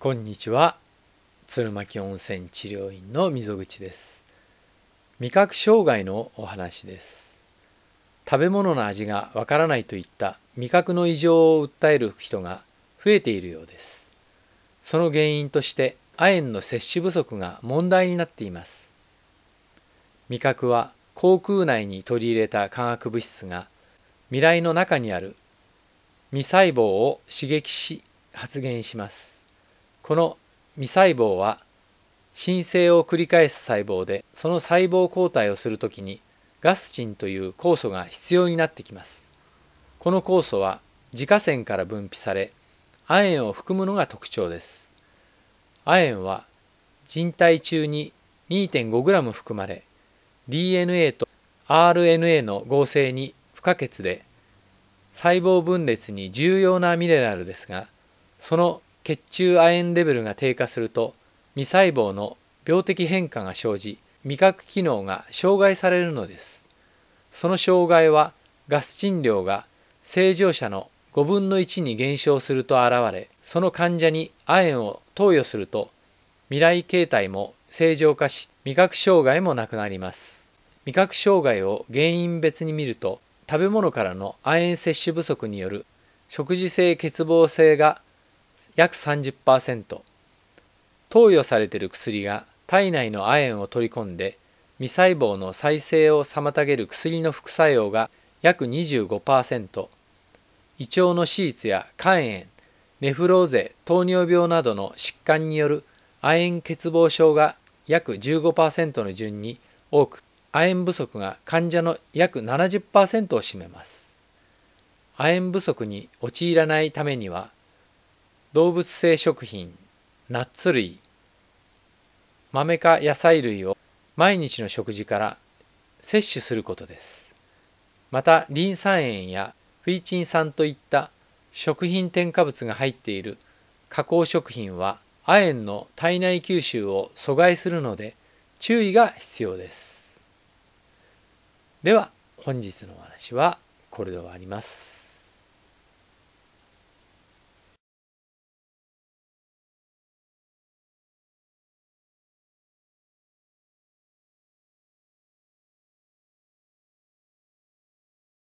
こんにちは。鶴巻温泉治療院の溝口です。味覚障害のお話です。食べ物の味がわからないといった味覚の異常を訴える人が増えているようです。その原因として亜鉛の摂取不足が問題になっています。味覚は口腔内に取り入れた化学物質が未来の中にある。未細胞を刺激し発現します。この未細胞は新生を繰り返す細胞でその細胞交代をするときにガスチンという酵素が必要になってきます。この酵素は自家腺から分泌され亜鉛を含むのが特徴です。亜鉛は人体中に 2.5g 含まれ DNA と RNA の合成に不可欠で細胞分裂に重要なミネラルですがその血中亜鉛レベルが低下すると未細胞の病的変化が生じ味覚機能が障害されるのです。その障害はガス賃量が正常者の5分の1に減少すると現れその患者に亜鉛を投与すると未来形態も正常化し味覚障害もなくなります。味覚障害を原因別に見ると食べ物からの亜鉛摂取不足による食事性欠乏性が約30%投与されている薬が体内の亜鉛を取り込んで未細胞の再生を妨げる薬の副作用が約25%胃腸の手術や肝炎ネフローゼ糖尿病などの疾患による亜鉛欠乏症が約15%の順に多く亜鉛不足が患者の約70%を占めます。亜鉛不足に陥らないためには動物性食品ナッツ類豆か野菜類を毎日の食事から摂取することです。またリン酸塩やフィチン酸といった食品添加物が入っている加工食品は亜鉛の体内吸収を阻害するので注意が必要です。では本日のお話はこれで終わります。